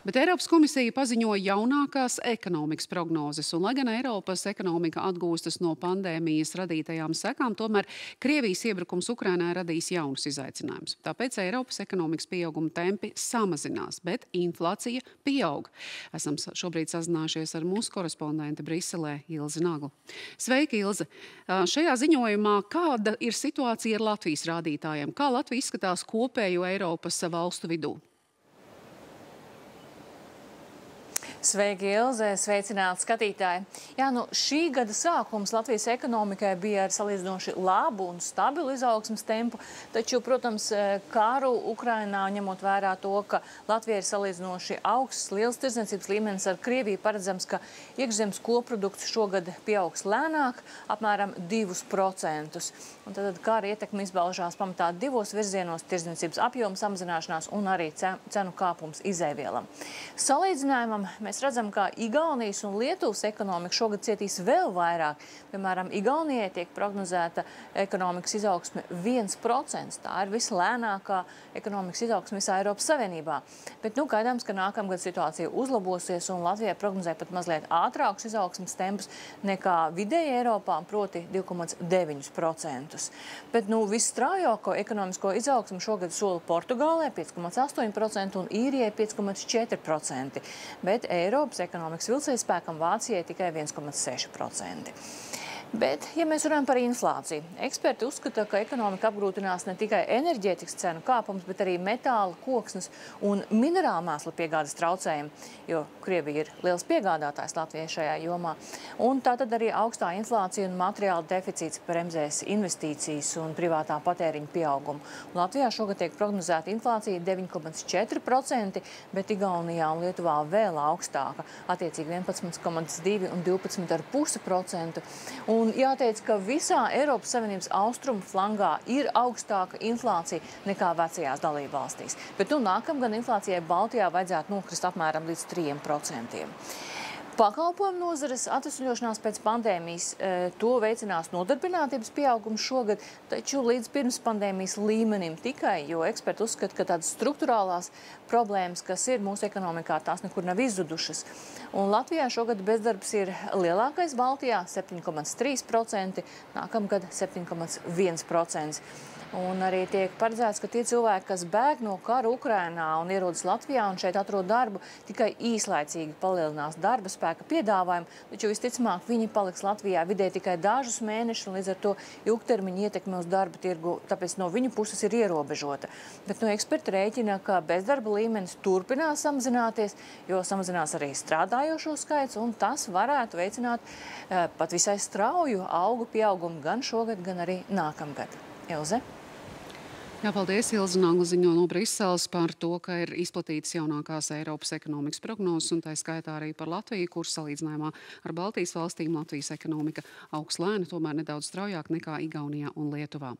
Bet Eiropas komisija paziņoja jaunākās ekonomikas prognozes, un lai gan Eiropas ekonomika atgūstas no pandēmijas radītajām sekām, tomēr Krievijas iebrukums Ukrainā radīs jaunus izaicinājumus. Tāpēc Eiropas ekonomikas pieauguma tempi samazinās, bet inflācija pieaug. Esam šobrīd sazinājušies ar mūsu korespondenti Briselē, Ilzi Naglu. Sveiki, Ilze! Šajā ziņojumā kāda ir situācija ar Latvijas rādītājiem? Kā Latvija izskatās kopējo Eiropas valstu vidū? Sveiki, Ilze! Sveicināti skatītāji! Jā, nu, šī gada sākums Latvijas ekonomikai bija ar salīdzinoši labu un stabilu izaugsmas tempu, taču, protams, kāru Ukrainā, ņemot vērā to, ka Latvija ir salīdzinoši augsts, liels tirdzniecības līmenis ar Krieviju, paredzams, ka iekšzemes koprodukts šogad pieaugs lēnāk, apmēram 2%. Un tad kāra ietekme izbaužās pamatā divos virzienos - tirdzniecības apjoma samazināšanās un arī cenu kāpums izēvielam. Salīdzinājumam mēs redzam, ka Igaunijas un Lietuvas ekonomika šogad cietīs vēl vairāk. Piemēram, Igaunijai tiek prognozēta ekonomikas izaugsme 1%. Tā ir vislēnākā ekonomikas izaugsme visā Eiropas Savienībā. Bet, nu, gaidāms, ka nākamgad situācija uzlabosies un Latvijai prognozē pat mazliet ātrākus izaugsmes tempus nekā vidēji Eiropā, proti 2,9%. Bet, nu, visstrājāko ekonomisko izaugsmu šogad sola Portugālē 5,8% un Īrijai 5,4%. Bet Eiropas ekonomikas vilcējspēkam Vācijai tikai 1,6%. Bet, ja mēs runājam par inflāciju, eksperti uzskata, ka ekonomika apgrūtinās ne tikai enerģētikas cenu kāpums, bet arī metāla, koksnes un minerāla mēsla piegādes traucējumi, jo Krievija ir liels piegādātājs Latvijai šajā jomā. Un tā tad arī augstā inflācija un materiāla deficīts bremzēs investīcijas un privātā patēriņa pieaugumu. Latvijā šogad tiek prognozēta inflācija 9,4%, bet Igaunijā un Lietuvā vēl augstāka, attiecīgi 11,2 un 12,5%. Un jāteic, ka visā Eiropas Savienības austrumu flangā ir augstāka inflācija nekā vecajās dalībvalstīs. Bet nu, nākamgad inflācijai Baltijā vajadzētu nokrist apmēram līdz 3%. Pakalpojumu nozares atvesļošanās pēc pandēmijas e, to veicinās nodarbinātības pieaugums šogad, taču līdz pirms pandēmijas līmenim tikai, jo eksperti uzskata, ka tādas struktūrālās problēmas, kas ir mūsu ekonomikā, tās nekur nav izzudušas. Un Latvijā šogad bezdarbs ir lielākais Baltijā – 7,3%, nākamgad 7,1%. Un arī tiek paredzēts, ka tie cilvēki, kas bēg no kara Ukrainā un ierodas Latvijā un šeit atrod darbu, tikai īslaicīgi palielinās darba spēka piedāvājumu, taču visticamāk viņi paliks Latvijā vidē tikai dažus mēnešus un līdz ar to ilgtermiņa ietekme uz darba tirgu, tāpēc no viņu puses ir ierobežota. Bet no eksperta rēķina, ka bezdarba līmenis turpinās samazināties, jo samazinās arī strādājošo skaits un tas varētu veicināt eh, pat visai strauju augu pieaugumu gan šogad, gan arī nākamgad. Ilze? Jā, paldies, Ilza Nagla ziņo no Briseles par to, ka ir izplatītas jaunākās Eiropas ekonomikas prognozes, un tā skaitā arī par Latviju, kur salīdzinājumā ar Baltijas valstīm Latvijas ekonomika augs lēni, tomēr nedaudz straujāk nekā Igaunijā un Lietuvā.